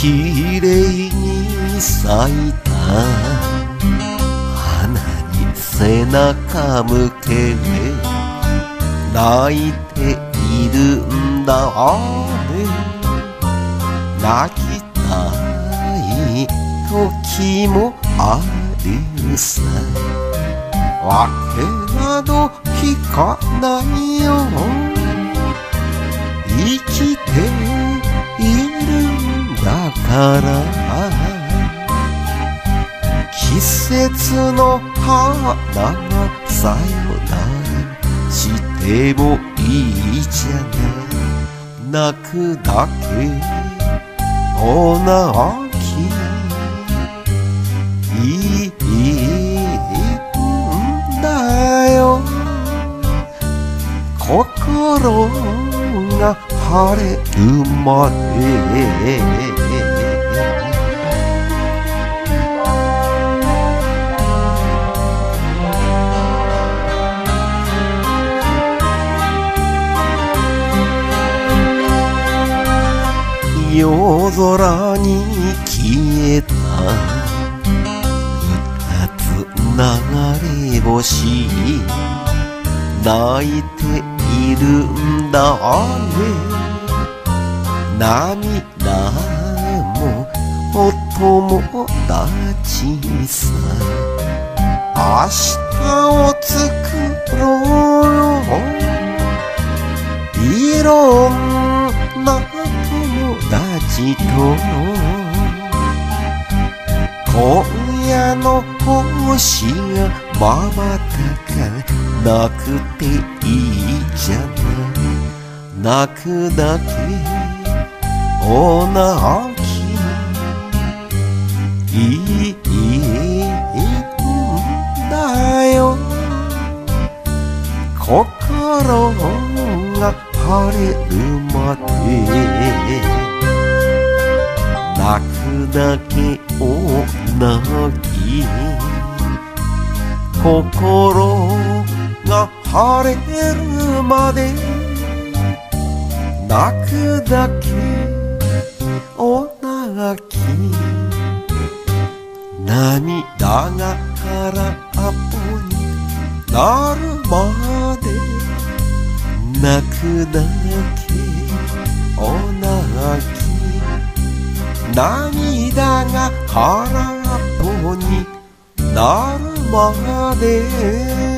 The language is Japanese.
きれいに咲いた花に背中向けて泣いているんだあれ泣きたい時もあるさ。わけなど聞かないよ。生きから季節の花がさよな。らしてもいいじゃない泣くだけおなき。いいんだよ。心が晴れるまで夜空に消えた二つ流れ星泣いているんだね涙もお友達さ明日を作ろういろんな達と今夜の星がまばたかなくていいじゃない泣くだけおなきいいんだよ。心が晴れるまで。泣くだけおなき心が晴れるまで。泣くだけおなき。涙が空っぽになるまで。泣くだけおなき。涙が空っぽになるまで。